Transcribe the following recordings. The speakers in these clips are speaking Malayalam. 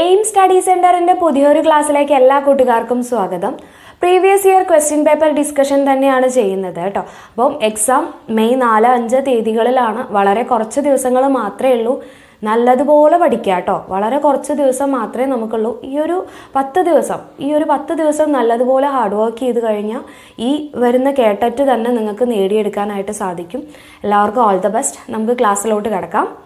എയിം സ്റ്റഡി സെന്ററിന്റെ പുതിയൊരു ക്ലാസ്സിലേക്ക് എല്ലാ കൂട്ടുകാർക്കും സ്വാഗതം. Previous year question paper discussion തന്നെയാണ് ചെയ്യുന്നത് കേട്ടോ. അപ്പം എക്സാം മെയ് നാല് അഞ്ച് തീയതികളിലാണ്. വളരെ കുറച്ച് ദിവസങ്ങൾ മാത്രമേ ഉള്ളൂ. നല്ലതുപോലെ പഠിക്കുക കേട്ടോ. വളരെ കുറച്ച് ദിവസം മാത്രമേ നമുക്കുള്ളൂ. ഈ ഒരു പത്ത് ദിവസം ഈ ഒരു പത്ത് ദിവസം നല്ലതുപോലെ ഹാർഡ് വർക്ക് ചെയ്ത് കഴിഞ്ഞാൽ ഈ വരുന്ന കേട്ടറ്റ് തന്നെ നിങ്ങൾക്ക് നേടിയെടുക്കാനായിട്ട് സാധിക്കും. എല്ലാവർക്കും ഓൾ ദ ബെസ്റ്റ് നമുക്ക് ക്ലാസ്സിലോട്ട് കിടക്കാം.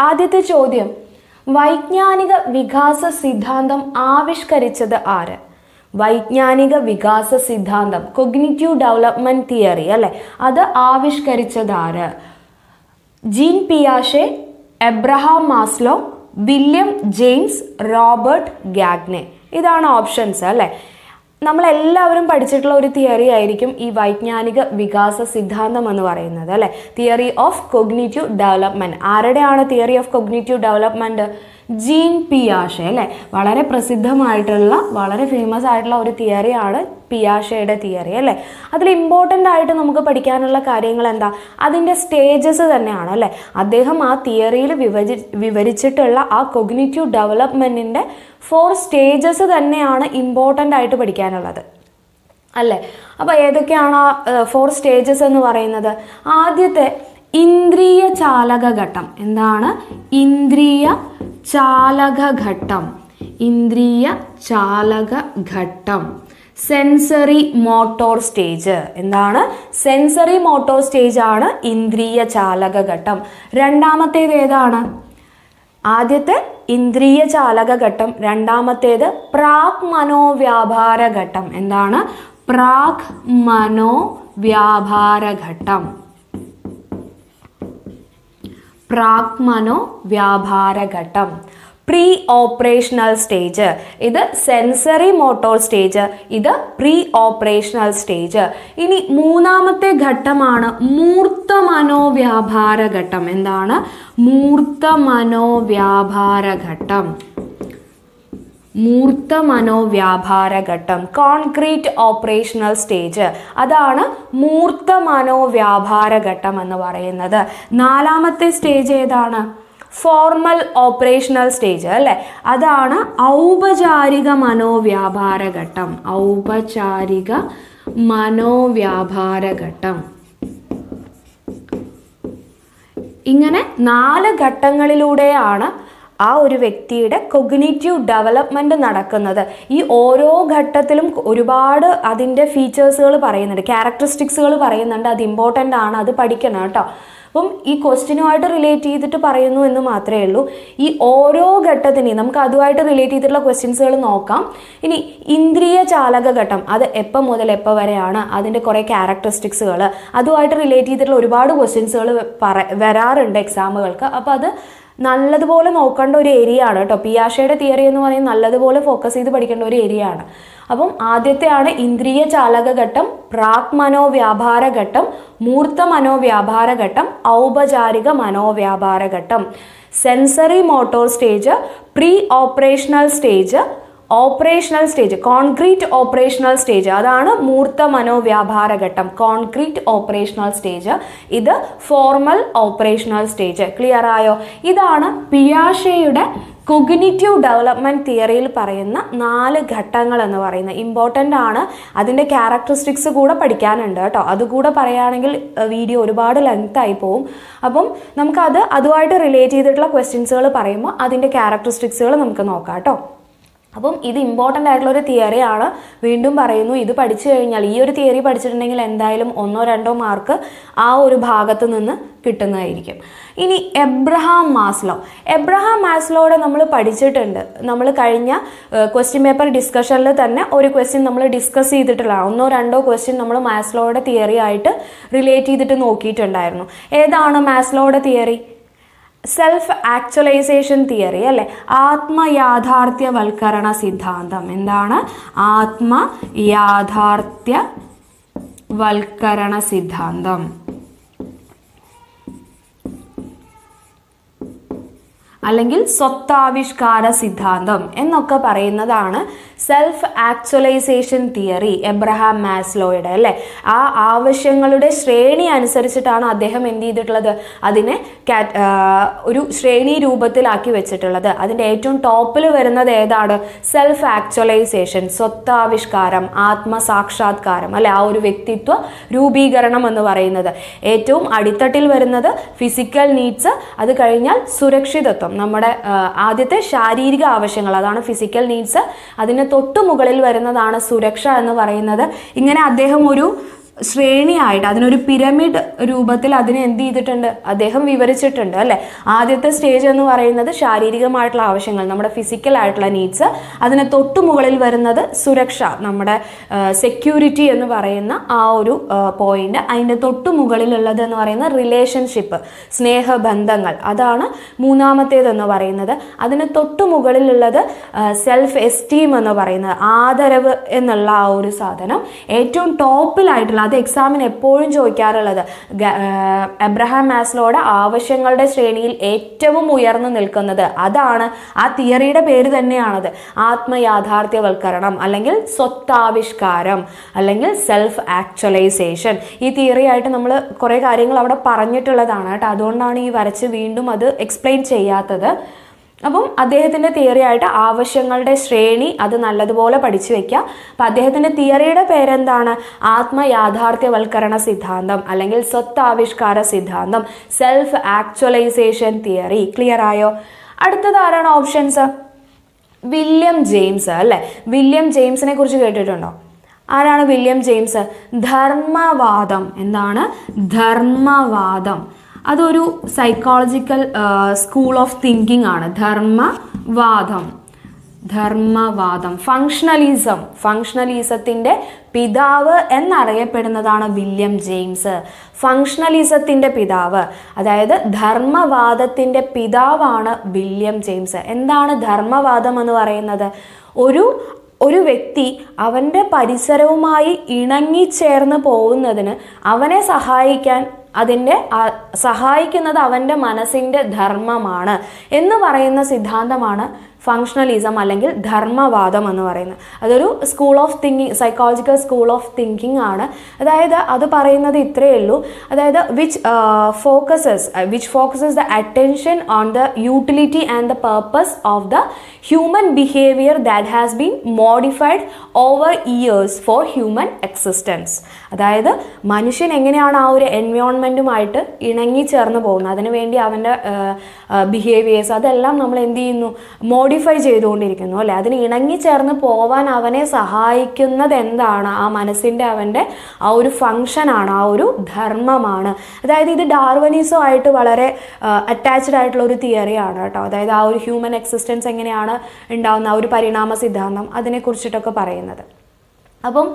ആദ്യത്തെ ചോദ്യം. വൈജ്ഞാനിക വികാസ സിദ്ധാന്തം ആവിഷ്കരിച്ചത് ആര്? വൈജ്ഞാനിക വികാസ സിദ്ധാന്തം കൊഗ്നിറ്റീവ് ഡെവലപ്മെന്റ് തിയറി അല്ലെ? അത് ആവിഷ്കരിച്ചത് ആര്? Jean പിയാഷെ Abraham Maslow William James Robert Gagne. ഇതാണ് ഓപ്ഷൻസ് അല്ലെ? നമ്മളെല്ലാവരും പഠിച്ചിട്ടുള്ള ഒരു തിയറി ആയിരിക്കും ഈ വൈജ്ഞാനിക വികാസ സിദ്ധാന്തം എന്ന് പറയുന്നത് അല്ലേ? Theory of cognitive development. ആരുടെയാണ് theory of cognitive development? Jean പിയാഷെ അല്ലേ? വളരെ പ്രസിദ്ധമായിട്ടുള്ള വളരെ ഫേമസ് ആയിട്ടുള്ള ഒരു തിയറിയാണ് പിയാഷയുടെ തിയറി അല്ലേ? അതിൽ ഇമ്പോർട്ടന്റ് ആയിട്ട് നമുക്ക് പഠിക്കാനുള്ള കാര്യങ്ങൾ എന്താ? അതിന്റെ സ്റ്റേജസ് തന്നെയാണ് അല്ലേ? അദ്ദേഹം ആ തിയറിയിൽ വിവരി വിവരിച്ചിട്ടുള്ള ആ കൊഗ്നിറ്റീവ് ഡെവലപ്മെന്റിന്റെ ഫോർ സ്റ്റേജസ് തന്നെയാണ് ഇമ്പോർട്ടന്റ് ആയിട്ട് പഠിക്കാനുള്ളത് അല്ലേ? അപ്പോൾ ഏതൊക്കെയാണ് ആ ഫോർ സ്റ്റേജസ് എന്ന് പറയുന്നത്? ആദ്യത്തെ ഇന്ദ്രിയ ചാലക ഘട്ടം എന്താണ്? ഇന്ദ്രിയ ചാലക ഘട്ടം ഇന്ദ്രിയ ചാലക ഘട്ടം സെൻസറി മോട്ടോർ സ്റ്റേജ് എന്താണ്? സെൻസറി മോട്ടോർ സ്റ്റേജ് ആണ് ഇന്ദ്രിയ ചാലക ഘട്ടം രണ്ടാമത്തേത് ഏതാണ്? ആദ്യത്തെ ഇന്ദ്രിയ ചാലക ഘട്ടം രണ്ടാമത്തേത് പ്രാക് മനോവ്യാപാര ഘട്ടം എന്താണ്? പ്രാക് മനോവ്യാപാര ഘട്ടം പ്രാഗ്മനോ വ്യാപാര ഘട്ടം പ്രീ ഓപ്പറേഷണൽ സ്റ്റേജ്. ഇത് സെൻസറി മോട്ടോർ സ്റ്റേജ്. ഇത് പ്രീ ഓപ്പറേഷണൽ സ്റ്റേജ്. ഇനി മൂന്നാമത്തെ ഘട്ടമാണ് മൂർത്ത മനോവ്യാപാര ഘട്ടം എന്താണ്? മൂർത്ത മനോവ്യാപാര ഘട്ടം മൂർത്ത മനോവ്യാപാര ഘട്ടം കോൺക്രീറ്റ് ഓപ്പറേഷണൽ സ്റ്റേജ് അതാണ് മൂർത്ത മനോവ്യാപാര ഘട്ടം എന്ന് പറയുന്നത്. നാലാമത്തെ സ്റ്റേജ് ഏതാണ്? ഫോർമൽ ഓപ്പറേഷണൽ സ്റ്റേജ് അല്ലെ? അതാണ് ഔപചാരിക മനോവ്യാപാര ഘട്ടം ഔപചാരിക മനോവ്യാപാര ഘട്ടം ഇങ്ങനെ നാല് ഘട്ടങ്ങളിലൂടെയാണ് ആ ഒരു വ്യക്തിയുടെ കൊഗ്നേറ്റീവ് ഡെവലപ്മെന്റ് നടക്കുന്നത്. ഈ ഓരോ ഘട്ടത്തിലും ഒരുപാട് അതിന്റെ ഫീച്ചേഴ്സുകൾ പറയുന്നുണ്ട്. ക്യാരക്ടറിസ്റ്റിക്സുകൾ പറയുന്നുണ്ട്. അത് ഇമ്പോർട്ടന്റ് ആണ്. അത് പഠിക്കണം കേട്ടോ. അപ്പം ഈ ക്വസ്റ്റിനുമായിട്ട് റിലേറ്റ് ചെയ്തിട്ട് പറയുന്നു എന്ന് മാത്രമേ ഉള്ളൂ. ഈ ഓരോ ഘട്ടത്തിനെയും നമുക്ക് അതുമായിട്ട് റിലേറ്റ് ചെയ്തിട്ടുള്ള ക്വസ്റ്റ്യൻസുകൾ നോക്കാം. ഇനി ഇന്ദ്രിയ ചാലക ഘട്ടം. അത് എപ്പോൾ മുതൽ എപ്പോൾ വരെയാണ് അതിന്റെ കുറേ ക്യാരക്ടറിസ്റ്റിക്സുകൾ അതുമായിട്ട് റിലേറ്റ് ചെയ്തിട്ടുള്ള ഒരുപാട് ക്വസ്റ്റ്യൻസുകൾ പറ വരാറുണ്ട് എക്സാമുകൾക്ക് അപ്പോൾ അത് നല്ലതുപോലെ നോക്കേണ്ട ഒരു ഏരിയ ആണ് കേട്ടോ. പിയാഷയുടെ തിയറി എന്ന് പറയുന്നത് നല്ലതുപോലെ ഫോക്കസ് ചെയ്ത് പഠിക്കേണ്ട ഒരു ഏരിയ ആണ്. അപ്പം ആദ്യത്തെയാണ് ഇന്ദ്രിയ ചാലക ഘട്ടം പ്രാക് മനോവ്യാപാര ഘട്ടം മൂർത്ത മനോവ്യാപാര ഘട്ടം ഔപചാരിക മനോവ്യാപാര ഘട്ടം. Sensory motor stage pre operational stage operational stage concrete operational stage. അതാണ് മൂർത്ത മനോവ്യാപാര ഘട്ടം. Concrete operational stage. ഇത് ഫോർമൽ ഓപ്പറേഷണൽ സ്റ്റേജ്. ക്ലിയർ ആയോ? ഇതാണ് പിയാഷയുടെ കൊഗ്നിറ്റീവ് ഡെവലപ്മെന്റ് തിയറിയിൽ പറയുന്ന നാല് ഘട്ടങ്ങൾ എന്ന് പറയുന്നത്. ഇമ്പോർട്ടന്റ് ആണ്. അതിന്റെ ക്യാരക്ടറിസ്റ്റിക്സ് കൂടെ പഠിക്കാനുണ്ട് കേട്ടോ. അതുകൂടെ പറയുകയാണെങ്കിൽ വീഡിയോ ഒരുപാട് ലെങ്ത് ആയി പോവും. അപ്പം നമുക്കത് അതുമായിട്ട് റിലേറ്റ് ചെയ്തിട്ടുള്ള ക്വസ്റ്റ്യൻസുകൾ പറയുമ്പോൾ അതിന്റെ ക്യാരക്ടറിസ്റ്റിക്സുകൾ നമുക്ക് നോക്കാം കേട്ടോ. അപ്പം ഇത് ഇമ്പോർട്ടന്റ് ആയിട്ടുള്ള ഒരു തിയറിയാണ് വീണ്ടും പറയുന്നു ഇത് പഠിച്ചു കഴിഞ്ഞാൽ ഈ ഒരു തിയറി പഠിച്ചിട്ടുണ്ടെങ്കിൽ എന്തായാലും ഒന്നോ രണ്ടോ മാർക്ക് ആ ഒരു ഭാഗത്ത് നിന്ന് കിട്ടുന്നതായിരിക്കും. ഇനി എബ്രഹാം മാസ്ലോ. എബ്രഹാം മാസ്ലോടെ നമ്മൾ പഠിച്ചിട്ടുണ്ട്. നമ്മൾ കഴിഞ്ഞ ക്വസ്റ്റ്യൻ പേപ്പർ ഡിസ്കഷനിൽ തന്നെ ഒരു ക്വസ്റ്റ്യൻ നമ്മൾ ഡിസ്കസ് ചെയ്തിട്ടുള്ള ഒന്നോ രണ്ടോ ക്വസ്റ്റ്യൻ നമ്മൾ മാസ്ലോയുടെ തിയറി ആയിട്ട് റിലേറ്റ് ചെയ്തിട്ട് നോക്കിയിട്ടുണ്ടായിരുന്നു. ഏതാണ് മാസ്ലോയുടെ തിയറി സെൽഫ് ആക്ച്വലൈസേഷൻ തിയറി അല്ലെ? ആത്മയാഥാർത്ഥ്യവൽക്കരണ സിദ്ധാന്തം. എന്താണ്? ആത്മയാഥാർത്ഥ്യവൽക്കരണ സിദ്ധാന്തം. അല്ലെങ്കിൽ സ്വത്താവിഷ്കാര സിദ്ധാന്തം എന്നൊക്കെ പറയുന്നതാണ് സെൽഫ് ആക്ച്വലൈസേഷൻ തിയറി എബ്രഹാം മാസ്ലോയുടെ അല്ലെ? ആ ആവശ്യങ്ങളുടെ ശ്രേണി അനുസരിച്ചിട്ടാണ് അദ്ദേഹം എന്ത് ചെയ്തിട്ടുള്ളത്? അതിനെ ഒരു ശ്രേണി രൂപത്തിലാക്കി വെച്ചിട്ടുള്ളത്. അതിന്റെ ഏറ്റവും ടോപ്പിൽ വരുന്നത് ഏതാണ്? സെൽഫ് ആക്ച്വലൈസേഷൻ സ്വത്താവിഷ്കാരം ആത്മസാക്ഷാത്കാരം അല്ലെ? ആ ഒരു വ്യക്തിത്വ രൂപീകരണം എന്ന് പറയുന്നത്. ഏറ്റവും അടിത്തട്ടിൽ വരുന്നത് ഫിസിക്കൽ നീഡ്സ് അത് കഴിഞ്ഞാൽ സുരക്ഷിതത്വം. നമ്മുടെ ആദ്യത്തെ ശാരീരിക ആവശ്യങ്ങൾ അതാണ് ഫിസിക്കൽ നീഡ്സ് അതിന് തൊട്ടു മുകളിൽ വരുന്നതാണ് സുരക്ഷ എന്ന് പറയുന്നത്. ഇങ്ങനെ അദ്ദേഹം ഒരു ശ്രേണിയായിട്ട് അതിനൊരു പിരമിഡ് രൂപത്തിൽ അതിനെ എന്ത് ചെയ്തിട്ടുണ്ട്? അദ്ദേഹം വിവരിച്ചിട്ടുണ്ട് അല്ലെ? ആദ്യത്തെ സ്റ്റേജ് എന്ന് പറയുന്നത് ശാരീരികമായിട്ടുള്ള ആവശ്യങ്ങൾ നമ്മുടെ ഫിസിക്കൽ ആയിട്ടുള്ള നീഡ്സ് അതിന് തൊട്ടു മുകളിൽ വരുന്നത് സുരക്ഷ നമ്മുടെ സെക്യൂരിറ്റി എന്ന് പറയുന്ന ആ ഒരു പോയിന്റ് അതിന്റെ തൊട്ടു മുകളിലുള്ളത് എന്ന് പറയുന്ന റിലേഷൻഷിപ്പ് സ്നേഹബന്ധങ്ങൾ. അതാണ് മൂന്നാമത്തേതെന്ന് പറയുന്നത്. അതിന് തൊട്ടു മുകളിലുള്ളത് സെൽഫ് എസ്റ്റീം എന്ന് പറയുന്നത് ആദരവ് എന്നുള്ള ആ ഒരു സാധനം. ഏറ്റവും ടോപ്പിലായിട്ടുള്ള അത് എക്സാമിന് എപ്പോഴും ചോദിക്കാറുള്ളത്. എബ്രഹാം മാസ്ലോയുടെ ആവശ്യങ്ങളുടെ ശ്രേണിയിൽ ഏറ്റവും ഉയർന്നു നിൽക്കുന്നത് അതാണ്. ആ തിയറിയുടെ പേര് തന്നെയാണത്. ആത്മയാഥാർത്ഥ്യവൽക്കരണം അല്ലെങ്കിൽ സ്വത്താവിഷ്കാരം അല്ലെങ്കിൽ സെൽഫ് ആക്ച്വലൈസേഷൻ ഈ തിയറി ആയിട്ട് നമ്മൾ കുറേ കാര്യങ്ങൾ അവിടെ പറഞ്ഞിട്ടുള്ളതാണ് കേട്ടോ. അതുകൊണ്ടാണ് ഈ വരച്ച് വീണ്ടും അത് എക്സ്പ്ലെയിൻ ചെയ്യാത്തത്. അപ്പം അദ്ദേഹത്തിന്റെ തിയറി ആയിട്ട് ആവശ്യങ്ങളുടെ ശ്രേണി അത് നല്ലതുപോലെ പഠിച്ചു വെക്കുക. അപ്പം അദ്ദേഹത്തിന്റെ തിയറിയുടെ പേരെന്താണ്? ആത്മയാഥാർത്ഥ്യവൽക്കരണ സിദ്ധാന്തം അല്ലെങ്കിൽ സ്വത്താവിഷ്കാര സിദ്ധാന്തം. സെൽഫ് ആക്ച്വലൈസേഷൻ തിയറി ക്ലിയർ ആയോ? അടുത്തത് ആരാണ് ഓപ്ഷൻസ് വില്യം ജെയിംസ് അല്ലേ? വില്യം ജെയിംസിനെ കുറിച്ച് കേട്ടിട്ടുണ്ടോ? ആരാണ് വില്യം ജെയിംസ് ധർമ്മവാദം. എന്താണ്? ധർമ്മവാദം. അതൊരു സൈക്കോളജിക്കൽ സ്കൂൾ ഓഫ് തിങ്കിങ് ആണ്. ധർമ്മവാദം. ധർമ്മവാദം. ഫങ്ഷണലിസം ഫങ്ഷണലിസത്തിന്റെ പിതാവ് എന്നറിയപ്പെടുന്നതാണ് വില്യം ജെയിംസ്. ഫങ്ഷണലിസത്തിന്റെ പിതാവ് അതായത് ധർമ്മവാദത്തിന്റെ പിതാവാണ് വില്യം ജെയിംസ്. എന്താണ് ധർമ്മവാദം എന്ന് പറയുന്നത്? ഒരു ഒരു വ്യക്തി അവന്റെ പരിസരവുമായി ഇണങ്ങി ഇണങ്ങിച്ചേർന്ന് പോകുന്നതിന് അവനെ സഹായിക്കാൻ അതിന്റെ സഹായിക്കുന്നത് അവന്റെ മനസ്സിന്റെ ധർമ്മമാണ് എന്ന് പറയുന്ന സിദ്ധാന്തമാണ് ഫങ്ഷണലിസം അല്ലെങ്കിൽ ധർമ്മവാദം എന്ന് പറയുന്നത്. അതൊരു school of thinking psychological school of thinking ആണ്. അതായത് അത് പറയുന്നത് ഇത്രയേ ഉള്ളൂ. അതായത് which focuses which focuses the attention on the utility and the purpose of the human behaviour that has been modified over years for human existence അതായത് മനുഷ്യൻ എങ്ങനെയാണ് ആ ഒരു എൻവയോൺമെന്റുമായിട്ട് ഇണങ്ങി ചേർന്ന് പോകുന്നത്? അതിനുവേണ്ടി അവന്റെ ബിഹേവിയേഴ്സ് അതെല്ലാം നമ്മൾ എന്ത് ചെയ്യുന്നു? മോഡിഫൈ ചെയ്തുകൊണ്ടിരിക്കുന്നു അല്ലെ? അതിന് ഇണങ്ങി ചേർന്ന് പോവാൻ അവനെ സഹായിക്കുന്നത് എന്താണ്? ആ മനസ്സിന്റെ അവന്റെ ആ ഒരു ഫങ്ഷനാണ് ആ ഒരു ധർമ്മമാണ്. അതായത് ഇത് ഡാർവനീസോ ആയിട്ട് വളരെ അറ്റാച്ച്ഡ് ആയിട്ടുള്ള ഒരു തിയറിയാണ് കേട്ടോ. അതായത് ആ ഒരു ഹ്യൂമൻ എക്സിസ്റ്റൻസ് എങ്ങനെയാണ് ഉണ്ടാകുന്ന ആ ഒരു പരിണാമ സിദ്ധാന്തം അതിനെക്കുറിച്ചിട്ടൊക്കെ പറയുന്നത്. അപ്പം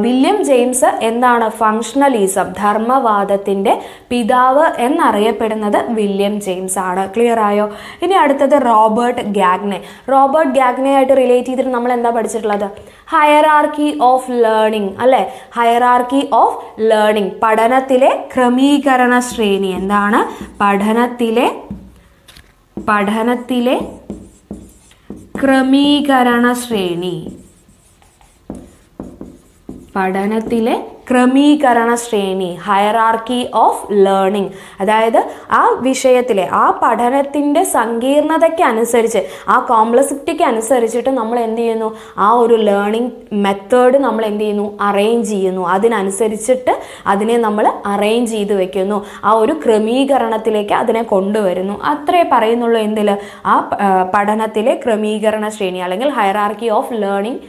വില്യം ജെയിംസ് എന്താണ് ഫങ്ഷണലിസം ധർമ്മവാദത്തിന്റെ പിതാവ് എന്നറിയപ്പെടുന്നത് വില്യം ജെയിംസ് ആണ്. ക്ലിയർ ആയോ? ഇനി അടുത്തത് റോബർട്ട് ഗാഗ്നെ. റോബർട്ട് ഗാഗ്നെ ആയിട്ട് റിലേറ്റ് ചെയ്തിട്ട് നമ്മൾ എന്താ പഠിച്ചിട്ടുള്ളത്? ഹയറാർക്കി ഓഫ് ലേണിംഗ് അല്ലെ? ഹയറാർക്കി ഓഫ് ലേണിംഗ് പഠനത്തിലെ ക്രമീകരണ ശ്രേണി എന്താണ്? പഠനത്തിലെ പഠനത്തിലെ ക്രമീകരണ ശ്രേണി. പഠനത്തിലെ ക്രമീകരണ ശ്രേണി ഹയറാർക്കി ഓഫ് ലേണിംഗ് അതായത് ആ വിഷയത്തിലെ ആ പഠനത്തിന്റെ സങ്കീർണതയ്ക്ക് അനുസരിച്ച് ആ കോംപ്ലക്സിറ്റിക്ക് അനുസരിച്ചിട്ട് നമ്മൾ എന്ത് ചെയ്യുന്നു? ആ ഒരു ലേണിംഗ് മെത്തേഡ് നമ്മൾ എന്ത് ചെയ്യുന്നു? അറേഞ്ച് ചെയ്യുന്നു. അതിനനുസരിച്ചിട്ട് അതിനെ നമ്മൾ അറേഞ്ച് ചെയ്ത് വെക്കുന്നു. ആ ഒരു ക്രമീകരണത്തിലേക്ക് അതിനെ കൊണ്ടുവരുന്നു. അത്രേ പറയുന്നുള്ളൂ എന്തിൽ ആ, പഠനത്തിലെ ക്രമീകരണ ശ്രേണി അല്ലെങ്കിൽ ഹയറാർക്കി ഓഫ് ലേണിംഗ്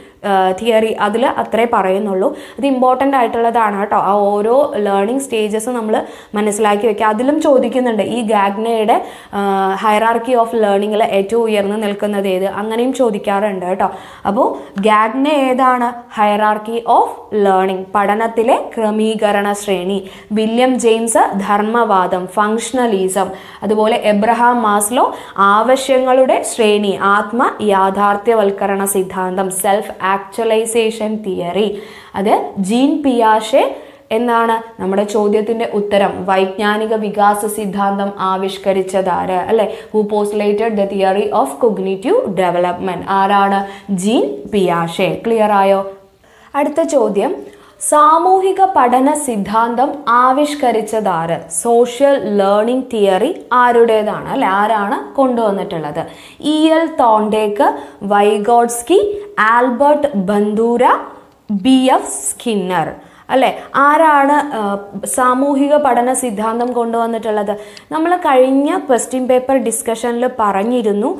തിയറി അതിൽ അത്രേ പറയുന്നുള്ളൂ. അത് ഇമ്പോർട്ടന്റ് ആയിട്ടുള്ളതാണ് കേട്ടോ. ആ ഓരോ ലേണിംഗ് സ്റ്റേജസ് നമ്മൾ മനസ്സിലാക്കി വെക്കുക. അതിലും ചോദിക്കുന്നുണ്ട് ഈ ഗാഗ്നയുടെ ഹൈറാർക്കി ഓഫ് ലേണിങ്ങിൽ ഏറ്റവും ഉയർന്നു നിൽക്കുന്നത് ഏത്? അങ്ങനെയും ചോദിക്കാറുണ്ട് കേട്ടോ. അപ്പോൾ ഗാഗ്ന ഏതാണ്? ഹൈറാർക്കി ഓഫ് ലേണിംഗ് പഠനത്തിലെ ക്രമീകരണ ശ്രേണി. വില്യം ജെയിംസ് ധർമ്മവാദം ഫങ്ഷണലിസം അതുപോലെ എബ്രഹാം മാസ്ലോ ആവശ്യങ്ങളുടെ ശ്രേണി. ആത്മ യാഥാർത്ഥ്യവൽക്കരണ സിദ്ധാന്തം സെൽഫ് ആക്ച്വലൈസേഷൻ തിയറി അത് ജീൻ പിയാഷെ എന്നാണ് നമ്മുടെ ചോദ്യത്തിന്റെ ഉത്തരം. വൈജ്ഞാനിക വികാസ സിദ്ധാന്തം ആവിഷ്കരിച്ചതാര്? അല്ലെ? Who postulated the theory of cognitive development ആരാണ് ജീൻ പിയാഷെ? ക്ലിയർ ആയോ? അടുത്ത ചോദ്യം സാമൂഹിക പഠന സിദ്ധാന്തം ആവിഷ്കരിച്ചതാര്? സോഷ്യൽ ലേണിംഗ് തിയറി ആരുടേതാണ്? അല്ലെ ആരാണ് കൊണ്ടുവന്നിട്ടുള്ളത്? E. L. Thorndike Vygotsky Albert Bandura B. F. Skinner. അല്ലെ? ആരാണ് സാമൂഹിക പഠന സിദ്ധാന്തം കൊണ്ടുവന്നിട്ടുള്ളത്? നമ്മൾ കഴിഞ്ഞ ക്വസ്റ്റ്യൻ പേപ്പർ ഡിസ്കഷനിൽ പറഞ്ഞിരുന്നു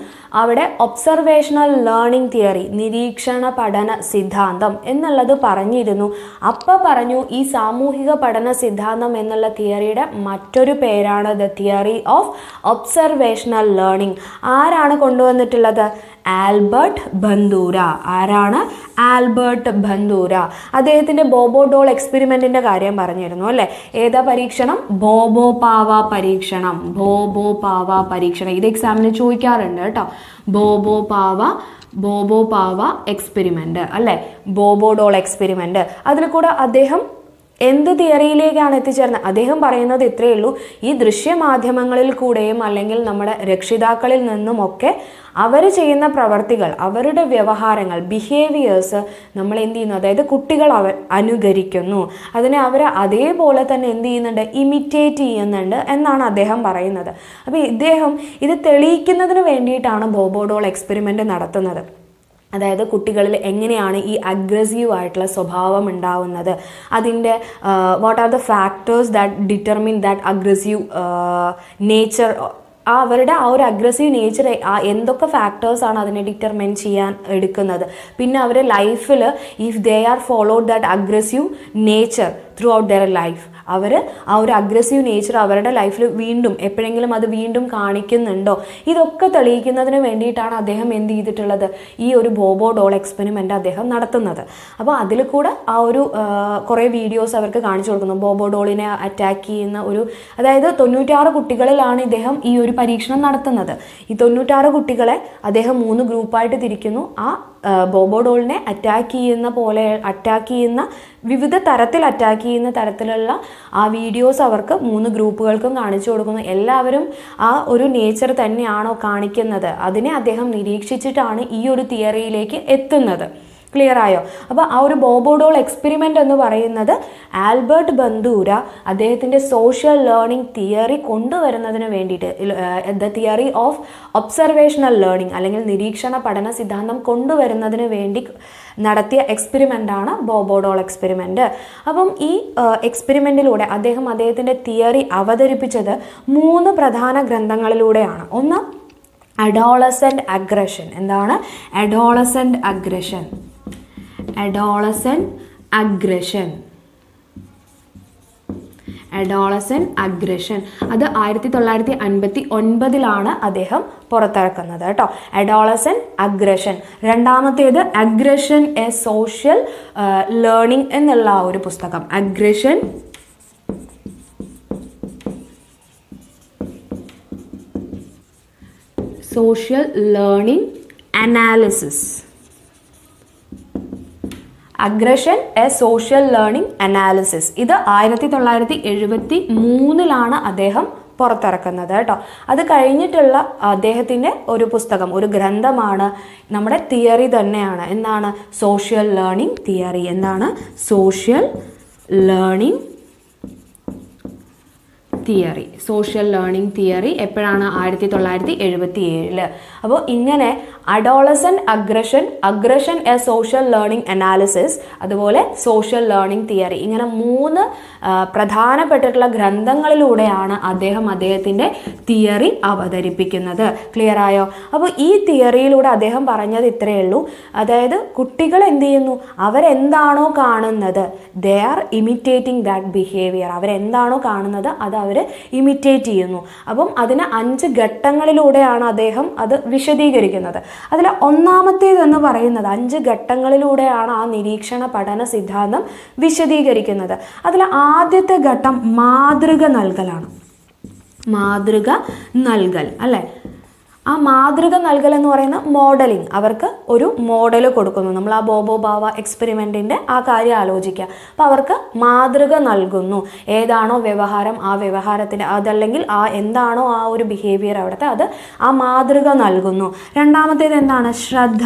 അവിടെ ഒബ്സർവേഷണൽ ലേണിംഗ് തിയറി നിരീക്ഷണ പഠന സിദ്ധാന്തം എന്നുള്ളത് പറഞ്ഞിരുന്നു. അപ്പോൾ പറഞ്ഞു ഈ സാമൂഹിക പഠന സിദ്ധാന്തം എന്നുള്ള തിയറിയുടെ മറ്റൊരു പേരാണ് the theory of observational learning ആരാണ് കൊണ്ടുവന്നിട്ടുള്ളത്? Albert Bandura. ആരാണ്? Albert Bandura. അദ്ദേഹത്തിന്റെ ബോബോ ഡോൾ എക്സ്പെരിമെന്റിന്റെ കാര്യം പറഞ്ഞിരുന്നു അല്ലേ? ഏതാ പരീക്ഷണം? ബോബോ പാവ പരീക്ഷണം. ബോബോ പാവ പരീക്ഷണം. ഇത് എക്സാമിന് ചോദിക്കാറുണ്ട് കേട്ടോ. ബോബോ പാവ ബോബോ പാവ എക്സ്പെരിമെന്റ് അല്ലേ? ബോബോ ഡോൾ എക്സ്പെരിമെന്റ് അതിൽ കൂടെ അദ്ദേഹം എന്ത് തിയറിയിലേക്കാണ് എത്തിച്ചേർന്നത്? അദ്ദേഹം പറയുന്നത് ഇത്രയേ ഉള്ളൂ. ഈ ദൃശ്യമാധ്യമങ്ങളിൽ കൂടെയും അല്ലെങ്കിൽ നമ്മുടെ രക്ഷിതാക്കളിൽ നിന്നുമൊക്കെ അവർ ചെയ്യുന്ന പ്രവർത്തികൾ അവരുടെ വ്യവഹാരങ്ങൾ ബിഹേവിയേഴ്സ് നമ്മൾ എന്ത് ചെയ്യുന്നു? അതായത് കുട്ടികൾ അവർ അനുകരിക്കുന്നു. അതിനെ അവർ അതേപോലെ തന്നെ എന്ത് ചെയ്യുന്നുണ്ട്? ഇമിറ്റേറ്റ് ചെയ്യുന്നുണ്ട് എന്നാണ് അദ്ദേഹം പറയുന്നത്. അപ്പോൾ ഇദ്ദേഹം ഇത് തെളിയിക്കുന്നതിന് വേണ്ടിയിട്ടാണ് ബോബോഡോൾ എക്സ്പെരിമെന്റ് നടത്തുന്നത്. അതായത് കുട്ടികളിൽ എങ്ങനെയാണ് ഈ അഗ്രസീവ് ആയിട്ടുള്ള സ്വഭാവം ഉണ്ടാവുന്നത്? അതിന്റെ what are the factors that determine that aggressive nature ആ അവരുടെ ആ ഒരു അഗ്രസീവ് നേച്ചർ ആ എന്തൊക്കെ ഫാക്ടേഴ്സാണ് അതിനെ ഡിറ്റർമിൻ ചെയ്യാൻ എടുക്കുന്നത്? പിന്നെ അവരുടെ ലൈഫിൽ if they are followed that aggressive nature throughout their life അവർ ആ ഒരു അഗ്രസീവ് നേച്ചർ അവരുടെ ലൈഫിൽ വീണ്ടും എപ്പോഴെങ്കിലും അത് വീണ്ടും കാണിക്കുന്നുണ്ടോ? ഇതൊക്കെ തെളിയിക്കുന്നതിന് വേണ്ടിയിട്ടാണ് അദ്ദേഹം എന്ത് ചെയ്തിട്ടുള്ളത്? ഈ ഒരു ബോബോ ഡോൾ എക്സ്പെരിമെന്റ് അദ്ദേഹം നടത്തുന്നത്. അപ്പോൾ അതിൽ കൂടെ ആ ഒരു കുറേ വീഡിയോസ് അവർക്ക് കാണിച്ചു കൊടുക്കുന്നു. ബോബോ ഡോളിനെ അറ്റാക്ക് ചെയ്യുന്ന ഒരു അതായത് തൊണ്ണൂറ്റാറ് കുട്ടികളിലാണ് ഇദ്ദേഹം ഈ ഒരു പരീക്ഷണം നടത്തുന്നത്. ഈ തൊണ്ണൂറ്റാറ് കുട്ടികളെ അദ്ദേഹം മൂന്ന് ഗ്രൂപ്പായിട്ട് തിരിക്കുന്നു. ആ ബോബോ ഡോളിനെ അറ്റാക്ക് ചെയ്യുന്ന പോലെ അറ്റാക്ക് ചെയ്യുന്ന വിവിധ തരത്തിൽ അറ്റാക്ക് ചെയ്യുന്ന തരത്തിലുള്ള ആ വീഡിയോസ് അവർക്ക് മൂന്ന് ഗ്രൂപ്പുകൾക്കും കാണിച്ചു കൊടുക്കുന്നു. എല്ലാവരും ആ ഒരു നേച്ചർ തന്നെയാണോ കാണിക്കുന്നത്? അതിനെ അദ്ദേഹം നിരീക്ഷിച്ചിട്ടാണ് ഈ ഒരു തിയറിയിലേക്ക് എത്തുന്നത്. ക്ലിയർ ആയോ? അപ്പോൾ ആ ഒരു ബോബോഡോൾ എക്സ്പെരിമെന്റ് എന്ന് പറയുന്നത് ആൽബർട്ട് ബന്ദൂര അദ്ദേഹത്തിന്റെ സോഷ്യൽ ലേണിംഗ് തിയറി കൊണ്ടുവരുന്നതിന് വേണ്ടിയിട്ട് the theory of observational learning അല്ലെങ്കിൽ നിരീക്ഷണ പഠന സിദ്ധാന്തം കൊണ്ടുവരുന്നതിന് വേണ്ടി നടത്തിയ എക്സ്പെരിമെന്റാണ് ബോബോഡോൾ എക്സ്പെരിമെന്റ് അപ്പം ഈ എക്സ്പെരിമെന്റിലൂടെ അദ്ദേഹം അദ്ദേഹത്തിന്റെ തിയറി അവതരിപ്പിച്ചത് മൂന്ന് പ്രധാന ഗ്രന്ഥങ്ങളിലൂടെയാണ്. ഒന്ന് അഡോളസന്റ് അഗ്രഷൻ എന്താണ്? Adolescent aggression adolescent aggression. Adolescent aggression. അത് ആയിരത്തി തൊള്ളായിരത്തി അൻപത്തി ഒൻപതിലാണ് അദ്ദേഹം പുറത്തിറക്കുന്നത് കേട്ടോ. Adolescent aggression. രണ്ടാമത്തേത് അഗ്രഷൻ എ സോഷ്യൽ ലേണിംഗ് എന്നുള്ള ആ ഒരു പുസ്തകം. Aggression social learning analysis. Aggression a social learning analysis ഇത് ആയിരത്തി തൊള്ളായിരത്തി എഴുപത്തി മൂന്നിലാണ് അദ്ദേഹം പുറത്തിറക്കുന്നത് കേട്ടോ. അത് കഴിഞ്ഞിട്ടുള്ള അദ്ദേഹത്തിന്റെ ഒരു പുസ്തകം ഒരു ഗ്രന്ഥമാണ് നമ്മുടെ തിയറി തന്നെയാണ്. എന്താണ്? സോഷ്യൽ ലേണിംഗ് തിയറി എന്താണ്? Social learning theory social learning theory എപ്പോഴാണ് ആയിരത്തി തൊള്ളായിരത്തി എഴുപത്തി ഏഴിൽ അപ്പോൾ ഇങ്ങനെ adolescent aggression aggression a social learning analysis അതുപോലെ സോഷ്യൽ ലേണിംഗ് തിയറി ഇങ്ങനെ മൂന്ന് പ്രധാനപ്പെട്ടിട്ടുള്ള ഗ്രന്ഥങ്ങളിലൂടെയാണ് അദ്ദേഹം അദ്ദേഹത്തിന്റെ തിയറി അവതരിപ്പിക്കുന്നത്. ക്ലിയർ ആയോ? അപ്പോൾ ഈ തിയറിയിലൂടെ അദ്ദേഹം പറഞ്ഞത് ഇത്രയേ ഉള്ളൂ. അതായത് കുട്ടികൾ എന്ത് ചെയ്യുന്നു? അവരെന്താണോ കാണുന്നത്? They are imitating that behaviour അവരെന്താണോ കാണുന്നത് അത് അവർ ഇമിറ്റേറ്റ് ചെയ്യുന്നു. അപ്പം അതിന് അഞ്ച് ഘട്ടങ്ങളിലൂടെയാണ് അദ്ദേഹം അത് വിശദീകരിക്കുന്നത്. അതിൽ ഒന്നാമത്തേതെന്ന് പറയുന്നത് അഞ്ച് ഘട്ടങ്ങളിലൂടെയാണ് ആ നിരീക്ഷണ പഠന സിദ്ധാന്തം വിശദീകരിക്കുന്നത്. അതിൽ ആദ്യത്തെ ഘട്ടം മാതൃക നൽകലാണ്. മാതൃക നൽകൽ അല്ലേ? ആ മാതൃക നൽകൽ എന്ന് പറയുന്ന മോഡലിംഗ്. അവർക്ക് ഒരു മോഡൽ കൊടുക്കുന്നു. നമ്മൾ ആ ബോബോ ബാവ എക്സ്പെരിമെന്റിന്റെ ആ കാര്യം ആലോചിക്കുക. അപ്പോൾ അവർക്ക് മാതൃക നൽകുന്നു. ഏതാണോ വ്യവഹാരം ആ വ്യവഹാരത്തിന്റെ അതല്ലെങ്കിൽ ആ എന്താണോ ആ ഒരു ബിഹേവിയർ അവിടുത്തെ അത് ആ മാതൃക നൽകുന്നു. രണ്ടാമത്തേത് എന്താണ്? ശ്രദ്ധ.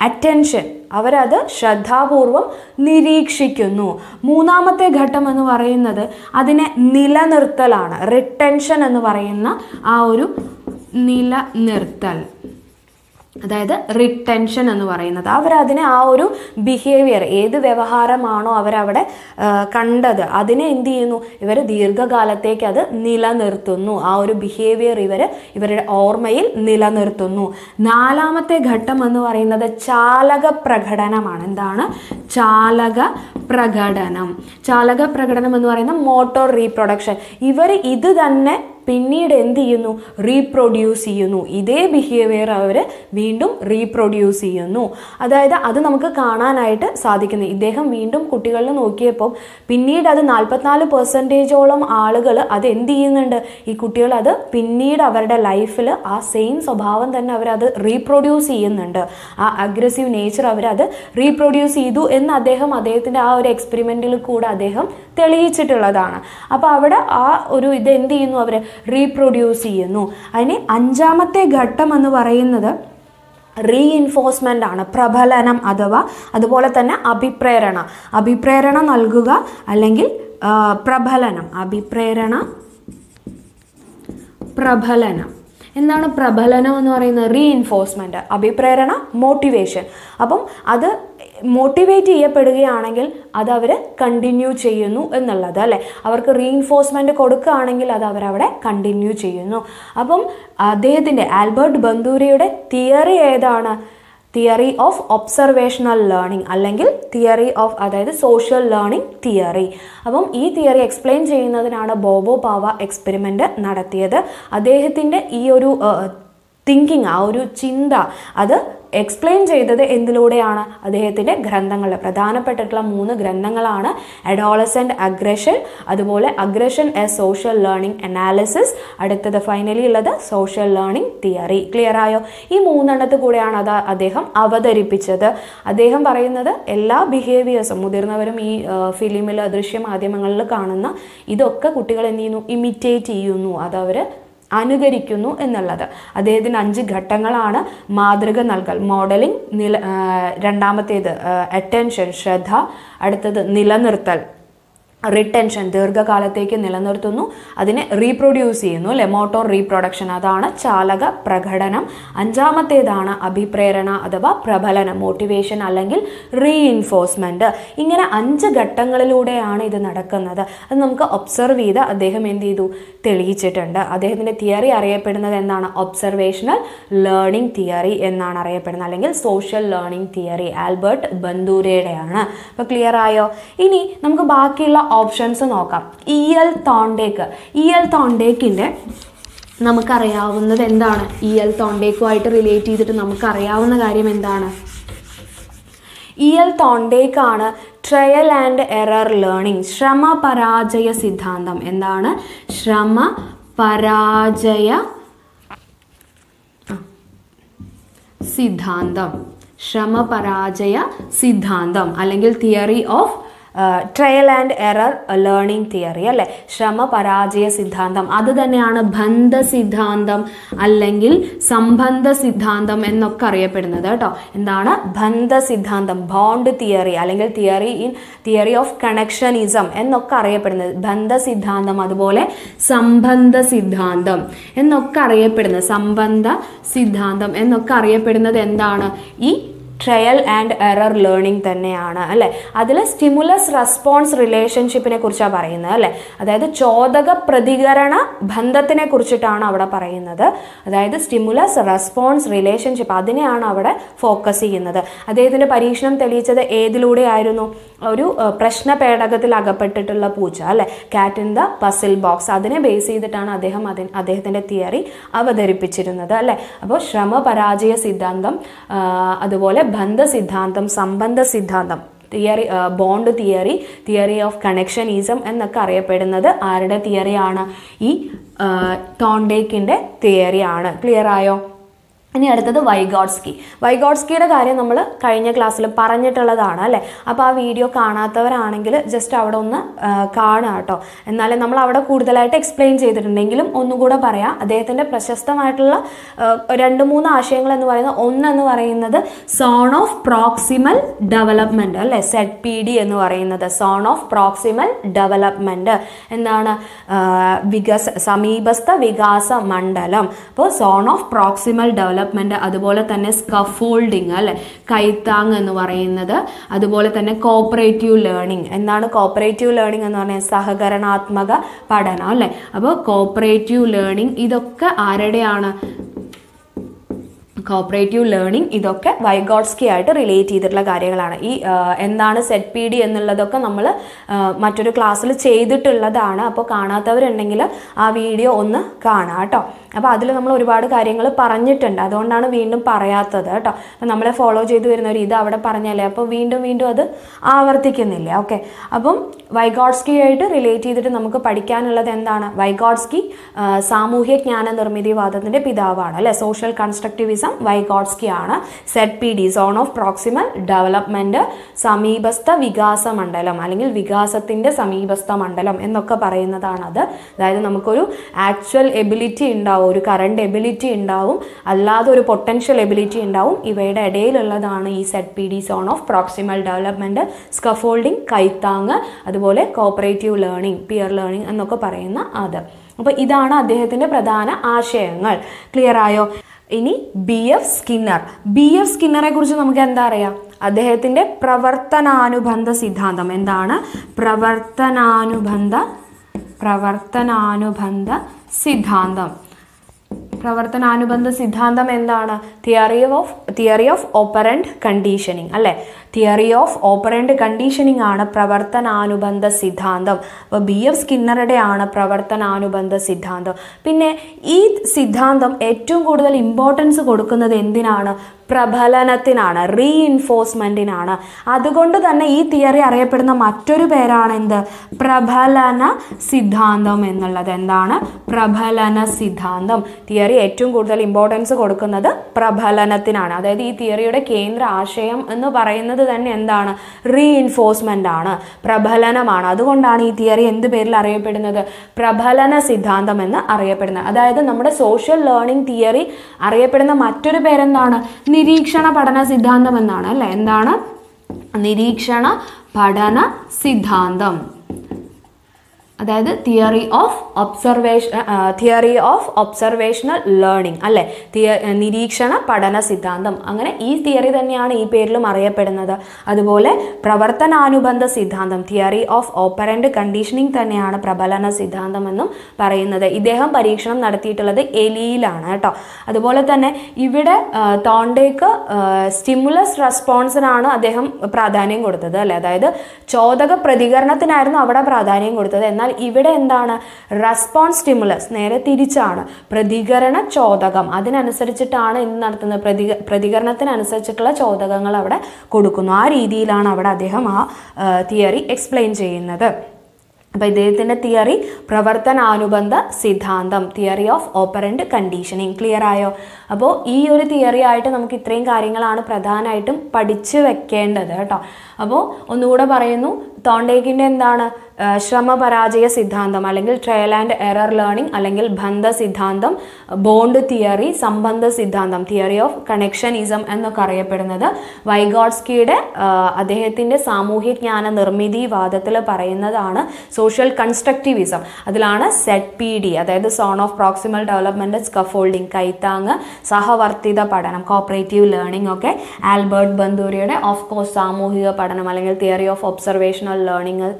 അറ്റൻഷൻ അവരത് ശ്രദ്ധാപൂർവം നിരീക്ഷിക്കുന്നു. മൂന്നാമത്തെ ഘട്ടം എന്ന് പറയുന്നത് അതിനെ നിലനിർത്തലാണ്. റിട്ടൻഷൻ എന്ന് പറയുന്ന ആ ഒരു നിലനിർത്തൽ. അതായത് റിട്ടൻഷൻ എന്ന് പറയുന്നത്. അവരതിനെ ആ ഒരു ബിഹേവിയർ ഏത് വ്യവഹാരമാണോ അവരവിടെ കണ്ടത് അതിനെ എന്ത് ചെയ്യുന്നു? ഇവർ ദീർഘകാലത്തേക്ക് അത് നിലനിർത്തുന്നു. ആ ഒരു ബിഹേവിയർ ഇവർ ഇവരുടെ ഓർമ്മയിൽ നിലനിർത്തുന്നു. നാലാമത്തെ ഘട്ടം എന്ന് പറയുന്നത് ചാലക പ്രകടനമാണ്. എന്താണ്? ചാലക പ്രകടനം. ചാലക പ്രകടനം എന്ന് പറയുന്ന മോട്ടോർ റീപ്രൊഡക്ഷൻ ഇവർ ഇത് തന്നെ പിന്നീട് എന്ത് ചെയ്യുന്നു? റീപ്രൊഡ്യൂസ് ചെയ്യുന്നു. ഇതേ ബിഹേവിയർ അവർ വീണ്ടും റീപ്രൊഡ്യൂസ് ചെയ്യുന്നു. അതായത് അത് നമുക്ക് കാണാനായിട്ട് സാധിക്കുന്നു. ഇദ്ദേഹം വീണ്ടും കുട്ടികളിൽ നോക്കിയപ്പോൾ പിന്നീട് അത് നാൽപ്പത്തിനാല് പെർസെന്റേജോളം ആളുകൾ അത് എന്ത് ചെയ്യുന്നുണ്ട്? ഈ കുട്ടികൾ അത് പിന്നീട് അവരുടെ ലൈഫിൽ ആ സെയിം സ്വഭാവം തന്നെ അവരത് റീപ്രൊഡ്യൂസ് ചെയ്യുന്നുണ്ട്. ആ അഗ്രസീവ് നേച്ചർ അവരത് റീപ്രൊഡ്യൂസ് ചെയ്തു എന്ന് അദ്ദേഹം അദ്ദേഹത്തിന്റെ ആ ഒരു എക്സ്പെരിമെന്റിൽ കൂടെ അദ്ദേഹം തെളിയിച്ചിട്ടുള്ളതാണ്. അപ്പോൾ അവിടെ ആ ഒരു ഇത് എന്ത് ചെയ്യുന്നു അവർ റീപ്രൊഡ്യൂസ് ചെയ്യുന്നു. അതിന് അഞ്ചാമത്തെ ഘട്ടം എന്ന് പറയുന്നത് റീഇൻഫോഴ്സ്മെന്റ് ആണ്. പ്രബലനം അഥവാ അതുപോലെ തന്നെ അഭിപ്രേരണ. അഭിപ്രേരണ നൽകുക അല്ലെങ്കിൽ പ്രബലനം. അഭിപ്രേരണ പ്രബലനം. എന്താണ് പ്രബലനം എന്ന് പറയുന്നത്? റീഇൻഫോഴ്സ്മെന്റ് അഭിപ്രേരണ മോട്ടിവേഷൻ അപ്പം അത് മോട്ടിവേറ്റ് ചെയ്യപ്പെടുകയാണെങ്കിൽ അത് അവർ കണ്ടിന്യൂ ചെയ്യുന്നു എന്നുള്ളത് അല്ലേ? അവർക്ക് റീഇൻഫോഴ്സ്മെന്റ് കൊടുക്കുകയാണെങ്കിൽ അത് അവരവിടെ കണ്ടിന്യൂ ചെയ്യുന്നു. അപ്പം അദ്ദേഹത്തിന്റെ ആൽബർട്ട് ബന്ദൂരിയുടെ തിയറി ഏതാണ്? തിയറി ഓഫ് ഒബ്സർവേഷണൽ ലേണിംഗ് അല്ലെങ്കിൽ തിയറി ഓഫ് അതായത് സോഷ്യൽ ലേണിംഗ് തിയറി അപ്പം ഈ തിയറി എക്സ്പ്ലെയിൻ ചെയ്യുന്നതിനാണ് ബോബോ പാവ എക്സ്പെരിമെന്റ് നടത്തിയത്. അദ്ദേഹത്തിന്റെ ഈ ഒരു തിങ്കിങ് ആ ഒരു ചിന്ത. അത് എക്സ്പ്ലെയിൻ ചെയ്തത് എന്തിലൂടെയാണ്? അദ്ദേഹത്തിന്റെ ഗ്രന്ഥങ്ങൾ പ്രധാനപ്പെട്ടിട്ടുള്ള മൂന്ന് ഗ്രന്ഥങ്ങളാണ് അഡോളസെന്റ് അഗ്രഷൻ അതുപോലെ aggression a social learning analysis അടുത്തത് ഫൈനലി ഉള്ളത് സോഷ്യൽ ലേണിംഗ് തിയറി ക്ലിയർ ആയോ? ഈ മൂന്നെണ്ണത്ത് കൂടെയാണ് അത് അദ്ദേഹം അവതരിപ്പിച്ചത്. അദ്ദേഹം പറയുന്നത് എല്ലാ ബിഹേവിയേഴ്സും മുതിർന്നവരും ഈ ഫിലിമിൽ ദൃശ്യ മാധ്യമങ്ങളിൽ കാണുന്ന ഇതൊക്കെ കുട്ടികൾ എന്ത് ചെയ്യുന്നു? ഇമിറ്റേറ്റ് ചെയ്യുന്നു. അത് അവർ അനുകരിക്കുന്നു എന്നുള്ളത്. അദ്ദേഹത്തിന് അഞ്ച് ഘട്ടങ്ങളാണ് മാതൃക നൽകൽ. മോഡലിംഗ് നില രണ്ടാമത്തേത് അറ്റൻഷൻ ശ്രദ്ധ അടുത്തത് നിലനിർത്തൽ. റിട്ടൻഷൻ ദീർഘകാലത്തേക്ക് നിലനിർത്തുന്നു. അതിനെ റീപ്രൊഡ്യൂസ് ചെയ്യുന്നു. അല്ലെ മോട്ടോർ റീപ്രൊഡക്ഷൻ അതാണ് ചാലക പ്രകടനം. അഞ്ചാമത്തേതാണ് അഭിപ്രേരണ അഥവാ പ്രബലനം മോട്ടിവേഷൻ അല്ലെങ്കിൽ റീഇൻഫോഴ്സ്മെന്റ് ഇങ്ങനെ അഞ്ച് ഘട്ടങ്ങളിലൂടെയാണ് ഇത് നടക്കുന്നത്. അത് നമുക്ക് ഒബ്സർവ് ചെയ്ത് അദ്ദേഹം എന്ത് ചെയ്തു? തെളിയിച്ചിട്ടുണ്ട്. അദ്ദേഹത്തിന്റെ തിയറി അറിയപ്പെടുന്നത് എന്താണ്? ഒബ്സർവേഷണൽ ലേണിംഗ് തിയറി എന്നാണ് അറിയപ്പെടുന്നത്. അല്ലെങ്കിൽ സോഷ്യൽ ലേണിംഗ് തിയറി ആൽബർട്ട് ബന്ദൂരയുടെയാണ്. അപ്പോൾ ക്ലിയർ ആയോ? ഇനി നമുക്ക് ബാക്കിയുള്ള ഓപ്ഷൻസ് നോക്കാം. E L Thorndike E L തോണ്ടേക്കിന്റെ നമുക്കറിയാവുന്നത് എന്താണ്? ഇ എൽ തോണ്ടേക്കുമായിട്ട് റിലേറ്റ് ചെയ്തിട്ട് നമുക്കറിയാവുന്ന കാര്യം എന്താണ്? ഇ എൽ തോണ്ടേക്കാണ് ട്രയൽ ആൻഡ് എറർ ലേണിംഗ് ശ്രമ പരാജയ സിദ്ധാന്തം. എന്താണ്? ശ്രമ പരാജയ സിദ്ധാന്തം. ശ്രമപരാജയ സിദ്ധാന്തം. അല്ലെങ്കിൽ theory of trial and error learning theory അല്ലെ? ശ്രമപരാജയ സിദ്ധാന്തം. അത് തന്നെയാണ് ബന്ധ സിദ്ധാന്തം അല്ലെങ്കിൽ സംബന്ധ സിദ്ധാന്തം എന്നൊക്കെ അറിയപ്പെടുന്നത് കേട്ടോ. എന്താണ്? ബന്ധ സിദ്ധാന്തം ബോണ്ട് തിയറി അല്ലെങ്കിൽ theory in theory of connectionism എന്നൊക്കെ അറിയപ്പെടുന്നത്. ബന്ധ സിദ്ധാന്തം അതുപോലെ സംബന്ധ സിദ്ധാന്തം എന്നൊക്കെ അറിയപ്പെടുന്നത്. സംബന്ധ സിദ്ധാന്തം എന്നൊക്കെ അറിയപ്പെടുന്നത് എന്താണ്? ഈ ട്രയൽ ആൻഡ് എറർ ലേണിംഗ് തന്നെയാണ് അല്ലേ? അതിൽ സ്റ്റിമുലസ് റെസ്പോൺസ് റിലേഷൻഷിപ്പിനെ കുറിച്ചാണ് പറയുന്നത് അല്ലേ? അതായത് ചോദക പ്രതികരണ ബന്ധത്തിനെ കുറിച്ചിട്ടാണ് അവിടെ പറയുന്നത്. അതായത് സ്റ്റിമുലസ് റെസ്പോൺസ് റിലേഷൻഷിപ്പ് അതിനെയാണ് അവിടെ ഫോക്കസ് ചെയ്യുന്നത്. അദ്ദേഹത്തിന്റെ പരീക്ഷണം തെളിയിച്ചത് ഏതിലൂടെ ആയിരുന്നു ഒരു പ്രശ്ന പേടകത്തിൽ അകപ്പെട്ടിട്ടുള്ള പൂച്ച അല്ലെ? Cat in the puzzle box അതിനെ ബേസ് ചെയ്തിട്ടാണ് അദ്ദേഹം അതിന് അദ്ദേഹത്തിന്റെ തിയറി അവതരിപ്പിച്ചിരുന്നത് അല്ലെ? അപ്പോൾ ശ്രമപരാജയ സിദ്ധാന്തം അതുപോലെ ബന്ധ സിദ്ധാന്തം സംബന്ധ സിദ്ധാന്തം theory bond theory theory of connectionism എന്നൊക്കെ അറിയപ്പെടുന്നത് ആരുടെ തിയറിയാണ് ഈ ടോണ്ടേക്കിന്റെ തിയറിയാണ് ക്ലിയർ ആയോ? ഇനി അടുത്തത് വൈഗോഡ്സ്കി വൈഗോഡ്സ്കിയുടെ കാര്യം നമ്മൾ കഴിഞ്ഞ ക്ലാസ്സിൽ പറഞ്ഞിട്ടുള്ളതാണ് അല്ലേ? അപ്പോൾ ആ വീഡിയോ കാണാത്തവരാണെങ്കിൽ ജസ്റ്റ് അവിടെ ഒന്ന് കാണുക കേട്ടോ. എന്നാലും നമ്മൾ അവിടെ കൂടുതലായിട്ട് എക്സ്പ്ലെയിൻ ചെയ്തിട്ടുണ്ടെങ്കിലും ഒന്നുകൂടെ പറയാം. അദ്ദേഹത്തിന്റെ പ്രശസ്തമായിട്ടുള്ള രണ്ട് മൂന്ന് ആശയങ്ങൾ എന്ന് പറയുന്നത് ഒന്നെന്ന് പറയുന്നത് സോൺ ഓഫ് പ്രോക്സിമൽ ഡെവലപ്മെന്റ് അല്ലേ? സെറ്റ് പി ഡി എന്ന് പറയുന്നത് സോൺ ഓഫ് പ്രോക്സിമൽ ഡെവലപ്മെന്റ് എന്താണ് വികസ സമീപസ്ഥ വികാസ മണ്ഡലം. അപ്പോൾ സോൺ ഓഫ് പ്രോക്സിമൽ ഡെവലപ്മെന്റ് അതുപോലെ തന്നെ സ്കഫോൾഡിങ് അല്ലെ? കൈത്താങ് എന്ന് പറയുന്നത്. അതുപോലെ തന്നെ കോപ്പറേറ്റീവ് ലേണിംഗ് എന്താണ് കോപ്പറേറ്റീവ് ലേണിംഗ് എന്ന് പറഞ്ഞാൽ സഹകരണാത്മക പഠനം അല്ലേ? അപ്പോൾ കോപ്പറേറ്റീവ് ലേണിംഗ് ഇതൊക്കെ ആരുടെയാണ് കോപ്പറേറ്റീവ് ലേണിംഗ് ഇതൊക്കെ വൈഗോഡ്സ്കി ആയിട്ട് റിലേറ്റ് ചെയ്തിട്ടുള്ള കാര്യങ്ങളാണ്. ഈ എന്താണ് സെറ്റ് പി ഡി എന്നുള്ളതൊക്കെ നമ്മൾ മറ്റൊരു ക്ലാസ്സിൽ ചെയ്തിട്ടുള്ളതാണ്. അപ്പോൾ കാണാത്തവരുണ്ടെങ്കിൽ ആ വീഡിയോ ഒന്ന് കാണാം കേട്ടോ. അപ്പോൾ അതിൽ നമ്മൾ ഒരുപാട് കാര്യങ്ങൾ പറഞ്ഞിട്ടുണ്ട്. അതുകൊണ്ടാണ് വീണ്ടും പറയാത്തത് കേട്ടോ. അപ്പം നമ്മളെ ഫോളോ ചെയ്ത് വരുന്നവർ ഇത് അവിടെ പറഞ്ഞല്ലേ? അപ്പോൾ വീണ്ടും വീണ്ടും അത് ആവർത്തിക്കുന്നില്ല. ഓക്കെ അപ്പം വൈഗോഡ്സ്കി ആയിട്ട് റിലേറ്റ് ചെയ്തിട്ട് നമുക്ക് പഠിക്കാനുള്ളത് എന്താണ്? വൈഗോഡ്സ്കി സാമൂഹ്യ ജ്ഞാന നിർമ്മിതിവാദത്തിന്റെ പിതാവാണ് അല്ലേ? സോഷ്യൽ കൺസ്ട്രക്റ്റിവിസം വൈഗോട്സ്കി ആണ് Z P D zone of proximal development സമീപസ്ഥ വികാസ മണ്ഡലം അല്ലെങ്കിൽ വികാസത്തിന്റെ സമീപസ്ഥ മണ്ഡലം എന്നൊക്കെ പറയുന്നതാണത്. അതായത് നമുക്കൊരു ആക്ച്വൽ എബിലിറ്റി ഉണ്ടാവും ഒരു കറണ്ട് എബിലിറ്റി ഉണ്ടാവും അല്ലാതെ ഒരു പൊട്ടൻഷ്യൽ എബിലിറ്റി ഉണ്ടാവും. ഇവയുടെ ഇടയിലുള്ളതാണ് ഈ Z P D zone of proximal development scaffolding കൈത്താങ് അതുപോലെ കോപ്പറേറ്റീവ് ലേണിംഗ് പിയർ ലേണിംഗ് എന്നൊക്കെ പറയുന്ന അത്. അപ്പോൾ ഇതാണ് അദ്ദേഹത്തിന്റെ പ്രധാന ആശയങ്ങൾ. ക്ലിയർ ആയോ? ഇനി B F Skinner. B F സ്കിന്നറെ കുറിച്ച് നമുക്ക് എന്താ അറിയാം? അദ്ദേഹത്തിന്റെ പ്രവർത്തനാനുബന്ധ സിദ്ധാന്തം. എന്താണ്? പ്രവർത്തനാനുബന്ധ പ്രവർത്തനാനുബന്ധ സിദ്ധാന്തം. പ്രവർത്തനാനുബന്ധ സിദ്ധാന്തം എന്താണ്? Theory of theory of operant conditioning അല്ലെ? തിയറി ഓഫ് ഓപ്പറന്റ് കണ്ടീഷനിങ് ആണ് പ്രവർത്തനാനുബന്ധ സിദ്ധാന്തം. അപ്പോൾ ബി എഫ് സ്കിന്നറുടെ ആണ് പ്രവർത്തനാനുബന്ധ സിദ്ധാന്തം. പിന്നെ ഈ സിദ്ധാന്തം ഏറ്റവും കൂടുതൽ ഇമ്പോർട്ടൻസ് കൊടുക്കുന്നത് എന്തിനാണ്? പ്രബലനത്തിനാണ് റീഇൻഫോഴ്സ്മെന്റിനാണ് അതുകൊണ്ട് തന്നെ ഈ തിയറി അറിയപ്പെടുന്ന മറ്റൊരു പേരാണ് എന്ത്? പ്രബലന സിദ്ധാന്തം എന്നുള്ളത്. എന്താണ്? പ്രബലന സിദ്ധാന്തം. തിയറി ഏറ്റവും കൂടുതൽ ഇമ്പോർട്ടൻസ് കൊടുക്കുന്നത് പ്രബലനത്തിനാണ്. അതായത് ഈ തിയറിയുടെ കേന്ദ്ര ആശയം എന്ന് പറയുന്നത് തന്നെ എന്താണ്? റീഇൻഫോഴ്സ്മെന്റ് ആണ്. പ്രബലനമാണ്. അതുകൊണ്ടാണ് ഈ തിയറി എന്ത് പേരിൽ അറിയപ്പെടുന്നത്? പ്രബലന സിദ്ധാന്തം എന്ന് അറിയപ്പെടുന്നത്. അതായത് നമ്മുടെ സോഷ്യൽ ലേണിംഗ് തിയറി അറിയപ്പെടുന്ന മറ്റൊരു പേരെന്താണ്? നിരീക്ഷണ പഠന സിദ്ധാന്തം എന്നാണ് അല്ലേ? എന്താണ്? നിരീക്ഷണ പഠന സിദ്ധാന്തം. അതായത് theory of observation theory of observational learning അല്ലെ? നിരീക്ഷണ പഠന സിദ്ധാന്തം. അങ്ങനെ ഈ തിയറി തന്നെയാണ് ഈ പേരിലും അറിയപ്പെടുന്നത്. അതുപോലെ പ്രവർത്തനാനുബന്ധ സിദ്ധാന്തം തിയറി ഓഫ് ഓപ്പറന്റ് കണ്ടീഷനിങ് തന്നെയാണ് പ്രബലന സിദ്ധാന്തം എന്നും പറയുന്നത്. ഇദ്ദേഹം പരീക്ഷണം നടത്തിയിട്ടുള്ളത് എലിയിലാണ് കേട്ടോ. അതുപോലെ തന്നെ ഇവിടെ തോണ്ടേക്ക് സ്റ്റിമുലസ് റെസ്പോൺസിനാണ് അദ്ദേഹം പ്രാധാന്യം കൊടുത്തത് അല്ലെ? അതായത് ചോദക പ്രതികരണത്തിനായിരുന്നു അവിടെ പ്രാധാന്യം കൊടുത്തത്. എന്നാൽ ഇവിടെ എന്താണ്? റെസ്പോൺസ് സ്റ്റിമുലസ് നേരെ തിരിച്ചാണ്. പ്രതികരണ ചോദകം. അതിനനുസരിച്ചിട്ടാണ് ഇന്ന് നടത്തുന്നത്. പ്രതിക പ്രതികരണത്തിനനുസരിച്ചിട്ടുള്ള ചോദകങ്ങൾ അവിടെ കൊടുക്കുന്നു. ആ രീതിയിലാണ് അവിടെ അദ്ദേഹം ആ തിയറി എക്സ്പ്ലെയിൻ ചെയ്യുന്നത്. അപ്പോൾ ഇദ്ദേഹത്തിന്റെ തിയറി പ്രവർത്തനാനുബന്ധ സിദ്ധാന്തം theory of operant conditioning clear ആയോ? അപ്പോൾ ഈ ഒരു തിയറി ആയിട്ട് നമുക്ക് ഇത്രയും കാര്യങ്ങളാണ് പ്രധാനമായിട്ടും പഠിച്ചു വെക്കേണ്ടത് കേട്ടോ. അപ്പോൾ ഒന്നുകൂടെ പറയുന്നു തോണ്ടേക്കിന്റെ എന്താണ് ശ്രമപരാജയ സിദ്ധാന്തം അല്ലെങ്കിൽ ട്രയൽ ആൻഡ് എറർ ലേണിംഗ് അല്ലെങ്കിൽ ബന്ധ സിദ്ധാന്തം ബോണ്ട് തിയറി സംബന്ധ സിദ്ധാന്തം തിയറി ഓഫ് കണക്ഷനിസം എന്നൊക്കെ അറിയപ്പെടുന്നത് വൈഗോഡ്സ്കിയുടെ അദ്ദേഹത്തിന്റെ സാമൂഹ്യജ്ഞാന നിർമ്മിതി വാദത്തിൽ പറയുന്നതാണ് സോഷ്യൽ കൺസ്ട്രക്റ്റിവിസം അതിലാണ് സെറ്റ് പി ഡി അതായത് zone of proximal development scaffolding കൈത്താങ് സഹവർത്തിത പഠനം കോപ്പറേറ്റീവ് ലേണിംഗ് ഒക്കെ ആൽബർട്ട് ബന്ദൂരിയുടെ ഓഫ് കോഴ്സ് സാമൂഹിക പഠനം അല്ലെങ്കിൽ തിയറി ഓഫ് ഒബ്സർവേഷണൽ ലേണിംഗ്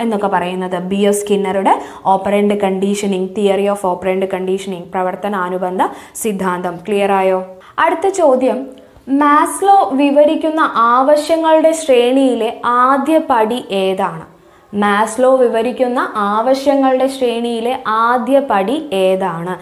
എന്നൊക്കെ പറയുന്നത് B S സ്കിന്നറുടെ operant conditioning theory of operant conditioning പ്രവർത്തനാനുബന്ധ സിദ്ധാന്തം. ക്ലിയർ ആയോ? അടുത്ത ചോദ്യം. മാസ്ലോ വിവരിക്കുന്ന ആവശ്യങ്ങളുടെ ശ്രേണിയിലെ ആദ്യ പടി ഏതാണ്? മാസ്ലോ വിവരിക്കുന്ന ആവശ്യങ്ങളുടെ ശ്രേണിയിലെ ആദ്യ പടി ഏതാണ്?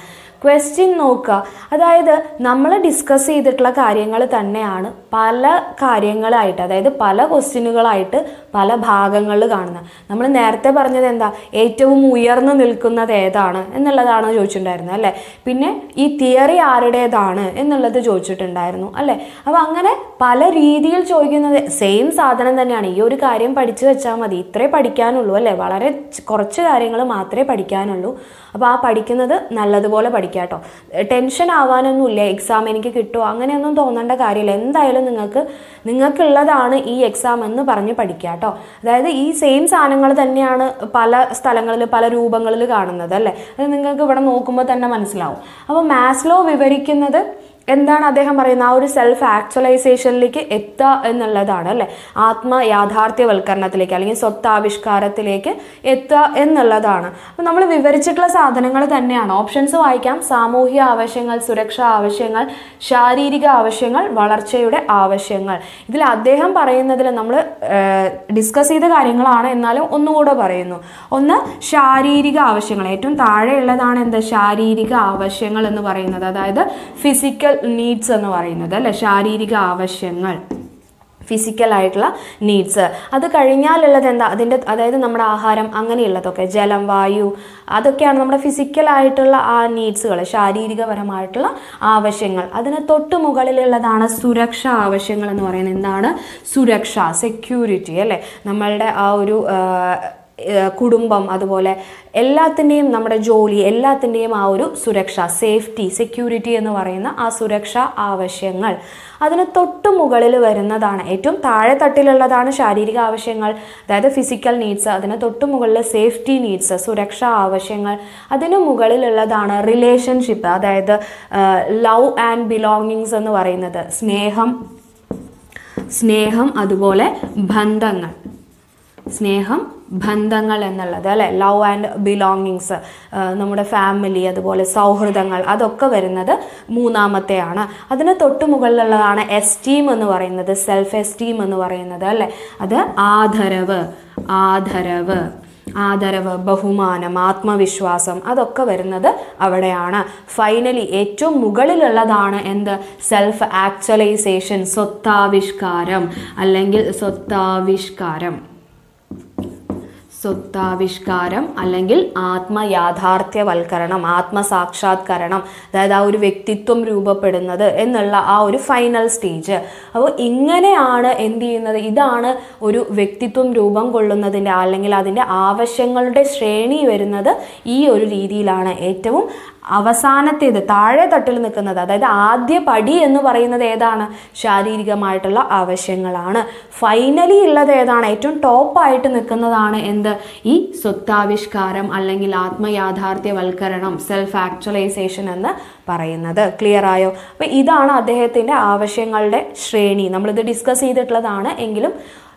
ക്വസ്റ്റ്യൻ നോക്കുക. അതായത് നമ്മൾ ഡിസ്കസ് ചെയ്തിട്ടുള്ള കാര്യങ്ങൾ തന്നെയാണ് പല കാര്യങ്ങളായിട്ട് അതായത് പല ക്വസ്റ്റ്യനുകളായിട്ട് പല ഭാഗങ്ങളിൽ കാണുന്നത്. നമ്മൾ നേരത്തെ പറഞ്ഞത് എന്താ? ഏറ്റവും ഉയർന്നു നിൽക്കുന്നത് ഏതാണ് എന്നുള്ളതാണ് ചോദിച്ചിട്ടുണ്ടായിരുന്നത് അല്ലേ? പിന്നെ ഈ തിയറി ആരുടേതാണ് എന്നുള്ളത് ചോദിച്ചിട്ടുണ്ടായിരുന്നു അല്ലേ? അപ്പോൾ അങ്ങനെ പല രീതിയിൽ ചോദിക്കുന്നത് സെയിം സാധനം തന്നെയാണ്. ഈ ഒരു കാര്യം പഠിച്ചു വെച്ചാൽ മതി. ഇത്രേ പഠിക്കാനുള്ളൂ അല്ലേ? വളരെ കുറച്ച് കാര്യങ്ങൾ മാത്രമേ പഠിക്കാനുള്ളൂ. അപ്പോൾ ആ പഠിക്കുന്നത് നല്ലതുപോലെ പഠിക്കാം കേട്ടോ. ടെൻഷൻ ആവാനൊന്നുമില്ല. എക്സാം എനിക്ക് കിട്ടുമോ? അങ്ങനെയൊന്നും തോന്നേണ്ട കാര്യമില്ല. എന്തായാലും നിങ്ങൾക്ക് നിങ്ങൾക്കുള്ളതാണ് ഈ എക്സാം എന്ന് പറഞ്ഞ് പഠിക്കുക കേട്ടോ. അതായത് ഈ സെയിം സാധനങ്ങൾ തന്നെയാണ് പല സ്ഥലങ്ങളിൽ പല രൂപങ്ങളിൽ കാണുന്നത് അല്ലേ? അത് നിങ്ങൾക്ക് ഇവിടെ നോക്കുമ്പോൾ തന്നെ മനസ്സിലാവും. അപ്പോൾ മാസ്ലോ വിവരിക്കുന്നത് എന്താണ് അദ്ദേഹം പറയുന്നത്? ആ ഒരു സെൽഫ് ആക്ച്വലൈസേഷനിലേക്ക് എത്തുക എന്നുള്ളതാണ് അല്ലെ? ആത്മ യാഥാർത്ഥ്യവൽക്കരണത്തിലേക്ക് അല്ലെങ്കിൽ സ്വത്താവിഷ്കാരത്തിലേക്ക് എത്തുക എന്നുള്ളതാണ്. അപ്പം നമ്മൾ വിവരിച്ചിട്ടുള്ള സാധനങ്ങൾ തന്നെയാണ്. ഓപ്ഷൻസ് വായിക്കാം. സാമൂഹിക ആവശ്യങ്ങൾ സുരക്ഷാ ആവശ്യങ്ങൾ ശാരീരിക ആവശ്യങ്ങൾ വളർച്ചയുടെ ആവശ്യങ്ങൾ. ഇതിൽ അദ്ദേഹം പറയുന്നതിൽ നമ്മൾ ഡിസ്കസ് ചെയ്ത കാര്യങ്ങളാണ് എന്നാലും ഒന്നുകൂടെ പറയുന്നു. ഒന്ന് ശാരീരിക ആവശ്യങ്ങൾ. ഏറ്റവും താഴെയുള്ളതാണ് എന്താ? ശാരീരിക ആവശ്യങ്ങൾ എന്ന് പറയുന്നത്. അതായത് ഫിസിക്കൽ നീഡ്സ് എന്ന് പറയുന്നത് അല്ലെ? ശാരീരിക ആവശ്യങ്ങൾ ഫിസിക്കൽ ആയിട്ടുള്ള നീഡ്സ് അത് കഴിഞ്ഞാലുള്ളത് എന്താ? അതിന്റെ അതായത് നമ്മുടെ ആഹാരം അങ്ങനെയുള്ളതൊക്കെ ജലം വായു അതൊക്കെയാണ് നമ്മുടെ ഫിസിക്കലായിട്ടുള്ള ആ നീഡ്സുകൾ ശാരീരികപരമായിട്ടുള്ള ആവശ്യങ്ങൾ. അതിന് തൊട്ട് മുകളിലുള്ളതാണ് സുരക്ഷ ആവശ്യങ്ങൾ എന്ന് പറയുന്നത്. എന്താണ്? സുരക്ഷ സെക്യൂരിറ്റി അല്ലേ? നമ്മളുടെ ആ ഒരു കുടുംബം അതുപോലെ എല്ലാത്തിന്റെയും നമ്മുടെ ജോലി എല്ലാത്തിന്റെയും ആ ഒരു സുരക്ഷ സേഫ്റ്റി സെക്യൂരിറ്റി എന്ന് പറയുന്ന ആ സുരക്ഷ ആവശ്യങ്ങൾ. അതിന് തൊട്ട് മുകളിൽ വരുന്നതാണ് ഏറ്റവും താഴെ തട്ടിലുള്ളതാണ് ശാരീരിക ആവശ്യങ്ങൾ അതായത് ഫിസിക്കൽ നീഡ്സ് അതിന് തൊട്ട് മുകളിൽ സേഫ്റ്റി നീഡ്സ് സുരക്ഷാ ആവശ്യങ്ങൾ. അതിന് മുകളിലുള്ളതാണ് റിലേഷൻഷിപ്പ് അതായത് ലവ് ആൻഡ് ബിലോങ്ങിങ്സ് എന്ന് പറയുന്നത്. സ്നേഹം സ്നേഹം അതുപോലെ ബന്ധങ്ങൾ. സ്നേഹം ബന്ധങ്ങൾ എന്നുള്ളത് അല്ലെ? ലവ് ആൻഡ് ബിലോങ്ങിങ്സ് നമ്മുടെ ഫാമിലി അതുപോലെ സൗഹൃദങ്ങൾ അതൊക്കെ വരുന്നത് മൂന്നാമത്തെയാണ്. അതിന് തൊട്ട് മുകളിലുള്ളതാണ് എസ്റ്റീം എന്ന് പറയുന്നത് സെൽഫ് എസ്റ്റീം എന്ന് പറയുന്നത് അല്ലെ? അത് ആദരവ് ആദരവ് ആദരവ് ബഹുമാനം ആത്മവിശ്വാസം അതൊക്കെ വരുന്നത് അവിടെയാണ്. ഫൈനലി ഏറ്റവും മുകളിലുള്ളതാണ് എന്ത്? സെൽഫ് ആക്ച്വലൈസേഷൻ സ്വത്താവിഷ്കാരം അല്ലെങ്കിൽ സ്വത്താവിഷ്കാരം. സ്വത്താവിഷ്കാരം അല്ലെങ്കിൽ ആത്മയാഥാർത്ഥ്യവൽക്കരണം ആത്മസാക്ഷാത്കരണം അതായത് ആ ഒരു വ്യക്തിത്വം രൂപപ്പെടുന്നത് എന്നുള്ള ആ ഒരു ഫൈനൽ സ്റ്റേജ് അപ്പോൾ ഇങ്ങനെയാണ് എന്ത് ചെയ്യുന്നത്? ഇതാണ് ഒരു വ്യക്തിത്വം രൂപം കൊള്ളുന്നതിന്റെ അല്ലെങ്കിൽ അതിന്റെ ആവശ്യങ്ങളുടെ ശ്രേണി വരുന്നത് ഈ ഒരു രീതിയിലാണ്. ഏറ്റവും അവസാനത്തേത് താഴെ തട്ടിൽ നിൽക്കുന്നത് അതായത് ആദ്യ പടി എന്ന് പറയുന്നത് ഏതാണ്? ശാരീരികമായിട്ടുള്ള ആവശ്യങ്ങളാണ് ഫൈനലി ഉള്ളത് ഏതാണ്? ഏറ്റവും ടോപ്പായിട്ട് നിൽക്കുന്നതാണ് എന്ത്? ഈ സ്വത്താവിഷ്കാരം അല്ലെങ്കിൽ ആത്മയാഥാർത്ഥ്യവൽക്കരണം സെൽഫ് ആക്ച്വലൈസേഷൻ എന്ന് പറയുന്നത്. ക്ലിയർ ആയോ? അപ്പം ഇതാണ് അദ്ദേഹത്തിന്റെ ആവശ്യങ്ങളുടെ ശ്രേണി. നമ്മളിത് ഡിസ്കസ് ചെയ്തിട്ടുള്ളതാണ്. എങ്കിലും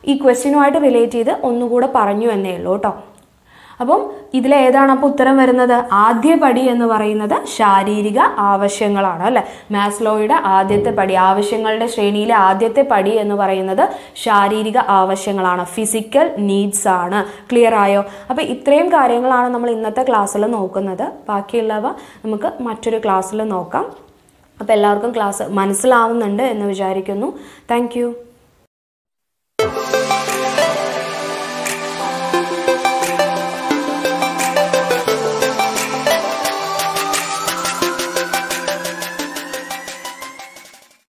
ഈ ക്വസ്റ്റ്യനുമായിട്ട് റിലേറ്റ് ചെയ്ത് ഒന്നുകൂടെ പറഞ്ഞു എന്നേ ഉള്ളൂ കേട്ടോ. അപ്പം ഇതിലേതാണ് അപ്പോൾ ഉത്തരം വരുന്നത്? ആദ്യ പടി എന്ന് പറയുന്നത് ശാരീരിക ആവശ്യങ്ങളാണ് അല്ലേ? മാസ്ലോയുടെ ആദ്യത്തെ പടി ആവശ്യങ്ങളുടെ ശ്രേണിയിലെ ആദ്യത്തെ പടി എന്ന് പറയുന്നത് ശാരീരിക ആവശ്യങ്ങളാണ് ഫിസിക്കൽ നീഡ്സ് ആണ്. ക്ലിയർ ആയോ? അപ്പോൾ ഇത്രയും കാര്യങ്ങളാണ് നമ്മൾ ഇന്നത്തെ ക്ലാസ്സിൽ നോക്കുന്നത്. ബാക്കിയുള്ളവ നമുക്ക് മറ്റൊരു ക്ലാസ്സിൽ നോക്കാം. അപ്പോൾ എല്ലാവർക്കും ക്ലാസ് മനസ്സിലാവുന്നുണ്ട് എന്ന് വിചാരിക്കുന്നു. താങ്ക്